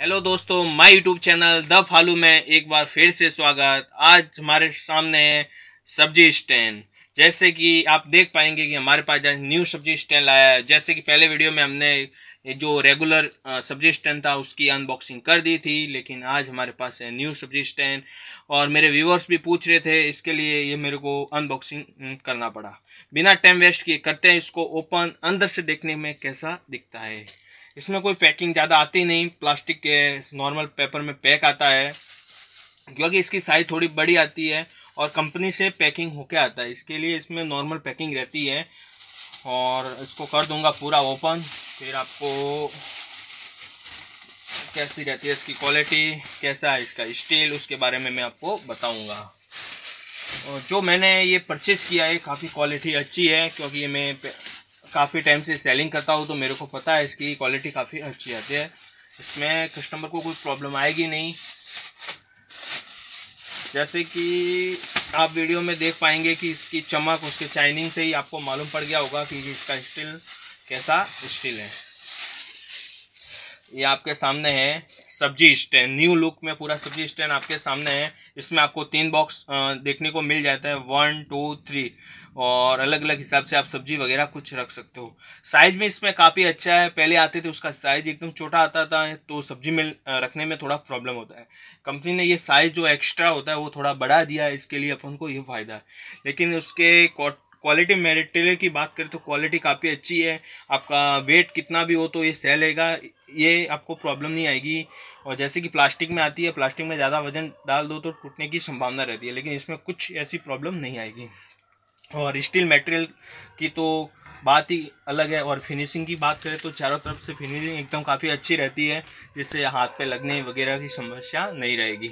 Hello दोस्तों, my YouTube channel the फालू में एक बार फिर से स्वागत। आज हमारे सामने है सब्ज़ी स्टैंड। जैसे कि आप देख पाएँगे कि हमारे पास न्यू सब्ज़ी स्टैंड लाया है। जैसे कि पहले वीडियो में हमने जो रेगुलर सब्ज़ी स्टैंड था, उसकी अनबॉक्सिंग कर दी थी, लेकिन आज हमारे पास है न्यू सब्ज़ी स्टैंड। और मेरे व्यूवर्स भी पूछ रहे थे, इसके लिए ये मेरे को अनबॉक्सिंग करना पड़ा। बिना टाइम वेस्ट किए करते हैं इसको ओपन अंदर से देखने में कैसा दिखता है। इसमें कोई पैकिंग ज़्यादा आती नहीं प्लास्टिक के नॉर्मल पेपर में पैक आता है, क्योंकि इसकी साइज़ थोड़ी बड़ी आती है और कंपनी से पैकिंग होके आता है। इसके लिए इसमें नॉर्मल पैकिंग रहती है और इसको कर दूँगा पूरा ओपन फिर आपको कैसी रहती है इसकी क्वालिटी कैसा है इसका स्टील उसके बारे में मैं आपको बताऊँगा। जो मैंने ये परचेज़ किया है काफ़ी क्वालिटी अच्छी है, क्योंकि ये मैं काफ़ी टाइम से सेलिंग करता हूँ तो मेरे को पता है इसकी क्वालिटी काफ़ी अच्छी आती है। इसमें कस्टमर को कोई प्रॉब्लम आएगी नहीं। जैसे कि आप वीडियो में देख पाएँगे कि इसकी चमक, उसके चाइनिंग से ही आपको मालूम पड़ गया होगा कि इसका स्टील कैसा स्टील है। ये आपके सामने है। सब्ज़ी स्टैंड न्यू लुक में पूरा सब्ज़ी स्टैंड आपके सामने है। इसमें आपको तीन बॉक्स देखने को मिल जाता है। वन टू थ्री और अलग अलग हिसाब से आप सब्ज़ी वगैरह कुछ रख सकते हो। साइज़ में इसमें काफ़ी अच्छा है। पहले आते थे उसका साइज़ एकदम छोटा आता था तो सब्ज़ी में रखने में थोड़ा प्रॉब्लम होता है। कंपनी ने ये साइज़ जो एक्स्ट्रा होता है, वो थोड़ा बढ़ा दिया है। इसके लिए अपन को ये फ़ायदा है। लेकिन उसके क्वालिटी मेटेरियल की बात करें तो क्वालिटी काफ़ी अच्छी है। आपका वेट कितना भी हो तो ये सहलेगा ये आपको प्रॉब्लम नहीं आएगी। और जैसे कि प्लास्टिक में आती है प्लास्टिक में ज़्यादा वज़न डाल दो तो टूटने की संभावना रहती है, लेकिन इसमें कुछ ऐसी प्रॉब्लम नहीं आएगी। और स्टील मटेरियल की तो बात ही अलग है। और फिनिशिंग की बात करें तो चारों तरफ़ से फिनिशिंग एकदम काफ़ी अच्छी रहती है, जिससे हाथ पे लगने वगैरह की समस्या नहीं रहेगी।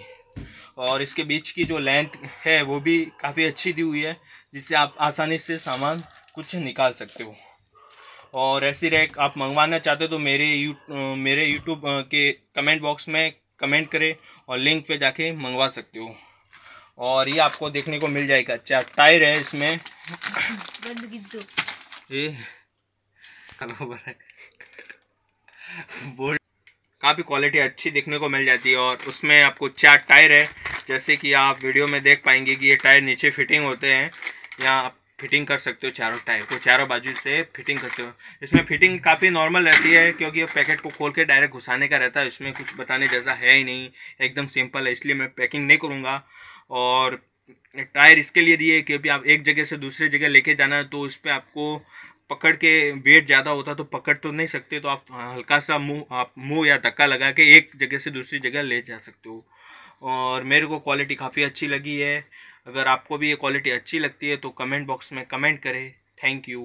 और इसके बीच की जो लेंथ है, वो भी काफ़ी अच्छी दी हुई है। जिससे आप आसानी से सामान कुछ निकाल सकते हो। और ऐसी रैक आप मंगवाना चाहते हो तो मेरे यू मेरे यूट्यूब के कमेंट बॉक्स में कमेंट करें और लिंक पे जाके मंगवा सकते हो। और ये आपको देखने को मिल जाएगा। चार टायर है इसमें। ये बोर्ड काफ़ी क्वालिटी अच्छी देखने को मिल जाती है और उसमें आपको चार टायर है। जैसे कि आप वीडियो में देख पाएँगे कि ये टायर नीचे फिटिंग होते हैं। यहाँ आप फिटिंग कर सकते हो चारों टायर को चारों बाजू से फिटिंग करते हो। इसमें फिटिंग काफ़ी नॉर्मल रहती है, क्योंकि ये पैकेट को खोल के डायरेक्ट घुसाने का रहता है, इसमें कुछ बताने जैसा है ही नहीं। एकदम सिंपल है, इसलिए मैं पैकिंग नहीं करूँगा। और टायर इसके लिए दिए क्योंकि आप एक जगह से दूसरी जगह लेके जाना है तो इस पर आपको पकड़ के वेट ज़्यादा होता तो पकड़ तो नहीं सकते तो आप हल्का सा मुँह, आप मुँह या धक्का लगा के एक जगह से दूसरी जगह ले जा सकते हो। और मेरे को क्वालिटी काफ़ी अच्छी लगी है। अगर आपको भी ये क्वालिटी अच्छी लगती है तो कमेंट बॉक्स में कमेंट करें। Thank you